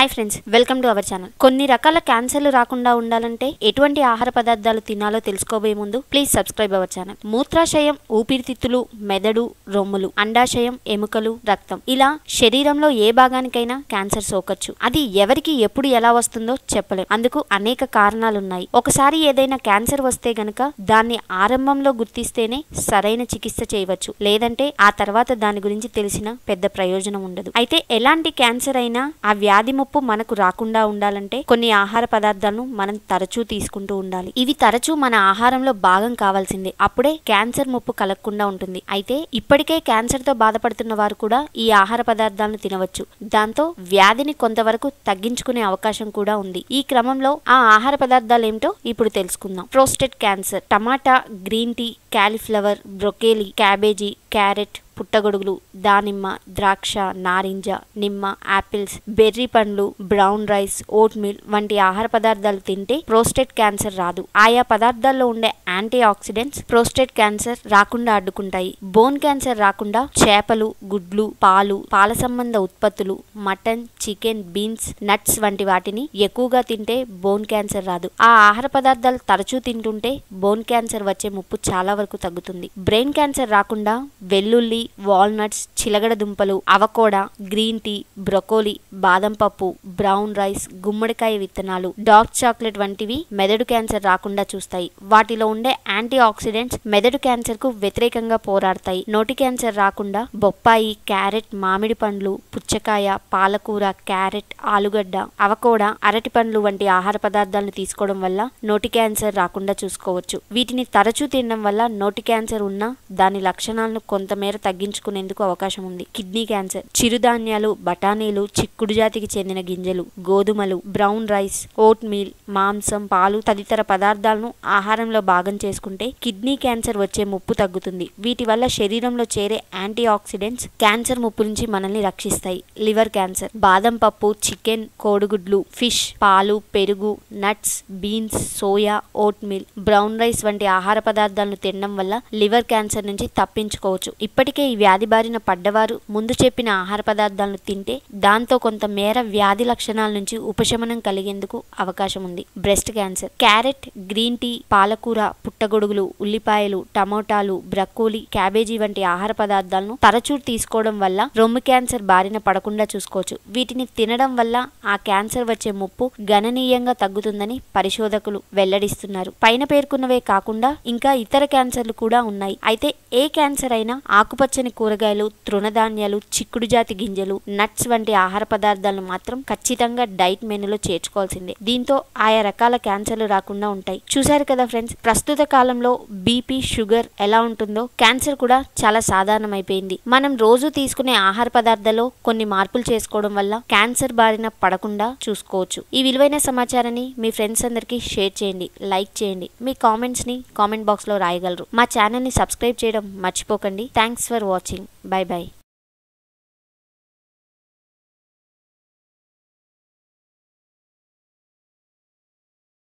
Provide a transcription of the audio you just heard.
Hi friends welcome to our channel కొన్ని రకాల క్యాన్సర్లు రాకుండా ఉండాలంటే ఎటువంటి ఆహార పదార్థాలు తినాలో తెలుసుకోబోయే ముందు ప్లీజ్ సబ్స్క్రైబ్ అవర్ ఛానల్ మూత్రాశయం ఊపిరితిత్తులు మెదడు రొమ్ములు అండాశయం ఎముకలు రక్తం. ఇలా శరీరంలో ఏ భాగానికైనా క్యాన్సర్ సోకచ్చు. అది ఎవరికి ఎప్పుడు ఎలా వస్తుందో చెప్పలేం. అందుకు అనేక కారణాలున్నాయి. ఒకసారి ఏదైనా క్యాన్సర్ వస్తే గనక దాన్ని ఆరంభంలో గుర్తిస్తేనే సరైన చికిత్స చేయవచ్చు. లేదంటే ఆ తర్వాత దాని గురించి తెలిసిన పెద్ద ప్రయోజనం ఉండదు. అయితే ఎలాంటి క్యాన్సర్ అయినా ఆ వ్యాధి ముప్పు మనకు రాకుండా ఉండాలంటే కొన్ని ఆహార పదార్థాలను మనం తరచూ తీసుకుంటూ ఉండాలి. ఇవి తరచూ మన ఆహారంలో భాగం కావాల్సిందే. అప్పుడే క్యాన్సర్ ముప్పు కలగకుండా ఉంటుంది. అయితే ఇప్పటికే క్యాన్సర్తో బాధపడుతున్న వారు కూడా ఈ ఆహార పదార్థాలను తినవచ్చు. దాంతో వ్యాధిని కొంతవరకు తగ్గించుకునే అవకాశం కూడా ఉంది. ఈ క్రమంలో ఆ ఆహార పదార్థాలు ఏమిటో ఇప్పుడు తెలుసుకుందాం. Prostate cancer tomato green tea cauliflower broccoli cabbage carrot పుట్టగొడుగులు దానిమ్మ ద్రాక్ష నారింజ నిమ్మ యాపిల్స్ బెర్రీ పండ్లు బ్రౌన్ రైస్ ఓట్ మీల్ వంటి ఆహార పదార్థాలు తింటే ప్రోస్టేట్ క్యాన్సర్ రాదు. ఆయా పదార్థాల్లో ఉండే యాంటీ ఆక్సిడెంట్స్ ప్రోస్టేట్ క్యాన్సర్ రాకుండా అడ్డుకుంటాయి. బోన్ క్యాన్సర్ రాకుండా చేపలు గుడ్లు పాలు పాల సంబంధ ఉత్పత్తులు మటన్ చికెన్ బీన్స్ నట్స్ వంటి వాటిని ఎక్కువగా తింటే బోన్ క్యాన్సర్ రాదు. ఆ ఆహార పదార్థాలు తరచూ తింటుంటే బోన్ క్యాన్సర్ వచ్చే ముప్పు చాలా వరకు తగ్గుతుంది. బ్రెయిన్ క్యాన్సర్ రాకుండా వెల్లుల్లి వాల్నట్స్ చిలగడ దుంపలు అవకోడా గ్రీన్ టీ బ్రొకోలి బాదం పప్పు బ్రౌన్ రైస్ గుమ్మడికాయ విత్తనాలు డార్క్ చాక్లెట్ వంటివి మెదడు క్యాన్సర్ రాకుండా చూస్తాయి. వాటిలో ఉండే యాంటీ ఆక్సిడెంట్స్ మెదడు క్యాన్సర్కు వ్యతిరేకంగా పోరాడతాయి. నోటి క్యాన్సర్ రాకుండా బొప్పాయి క్యారెట్ మామిడి పండ్లు పుచ్చకాయ పాలకూర క్యారెట్ ఆలుగడ్డ అవకోడా అరటి పండ్లు వంటి ఆహార పదార్థాలను తీసుకోవడం వల్ల నోటి క్యాన్సర్ రాకుండా చూసుకోవచ్చు. వీటిని తరచూ తినడం వల్ల నోటి క్యాన్సర్ ఉన్నా దాని లక్షణాలను కొంతమేర తగ్గించుకునేందుకు అవకాశం ఉంది. కిడ్నీ క్యాన్సర్ చిరుధాన్యాలు బఠానీలు చిక్కుడు జాతికి చెందిన గింజలు గోధుమలు బ్రౌన్ రైస్ ఓట్ మీల్ మాంసం పాలు తదితర పదార్థాలను ఆహారంలో భాగం చేసుకుంటే కిడ్నీ క్యాన్సర్ వచ్చే ముప్పు తగ్గుతుంది. వీటి వల్ల శరీరంలో చేరే యాంటీ ఆక్సిడెంట్స్ క్యాన్సర్ ముప్పు నుంచి మనల్ని రక్షిస్తాయి. లివర్ క్యాన్సర్ బాదం పప్పు చికెన్ కోడిగుడ్లు ఫిష్ పాలు పెరుగు nuts beans soya oatmeal brown rice వంటి ఆహార పదార్థాలను తినడం తినడం వల్ల లివర్ క్యాన్సర్ నుంచి తప్పించుకోవచ్చు. ఇప్పటికే ఈ వ్యాధి బారిన పడ్డవారు ముందు చెప్పిన ఆహార పదార్థాలను తింటే దాంతో కొంత మేర వ్యాధి లక్షణాల నుంచి ఉపశమనం కలిగేందుకు అవకాశం ఉంది. Breast cancer carrot green tea పాలకూర పుట్టగొడుగులు ఉల్లిపాయలు టమోటాలు బ్రక్కోలి క్యాబేజీ వంటి ఆహార పదార్థాలను తరచూ తీసుకోవడం వల్ల రొమ్ము క్యాన్సర్ బారిన పడకుండా చూసుకోవచ్చు. వీటిని తినడం వల్ల ఆ క్యాన్సర్ వచ్చే ముప్పు గణనీయంగా తగ్గుతుందని పరిశోధకులు వెల్లడిస్తున్నారు. పైన పేర్కొన్నవే కాకుండా ఇంకా ఇతర క్యాన్సర్లు కూడా ఉన్నాయి. అయితే ఏ క్యాన్సర్ అయినా ఆకుపచ్చని కూరగాయలు తృణధాన్యాలు చిక్కుడు జాతి గింజలు నట్స్ వంటి ఆహార పదార్థాలను మాత్రం ఖచ్చితంగా డైట్ మెనూలో చేర్చుకోవాల్సిందే. దీంతో ఆయా రకాల క్యాన్సర్లు రాకుండా ఉంటాయి. చూశారు కదా ఫ్రెండ్స్ ప్రస్తుత కాలంలో బీపీ షుగర్ ఎలా ఉంటుందో క్యాన్సర్ కూడా చాలా సాధారణమైపోయింది. మనం రోజు తీసుకునే ఆహార పదార్థాల్లో కొన్ని మార్పులు చేసుకోవడం వల్ల క్యాన్సర్ బారిన పడకుండా చూసుకోవచ్చు. ఈ విలువైన సమాచారాన్ని మీ ఫ్రెండ్స్ అందరికీ షేర్ చేయండి లైక్ చేయండి. మీ కామెంట్స్ని కామెంట్ బాక్స్లో రాయగలరు. మా ఛానల్ని సబ్స్క్రైబ్ చేయడం మర్చిపోకండి. Thanks for watching. Bye bye.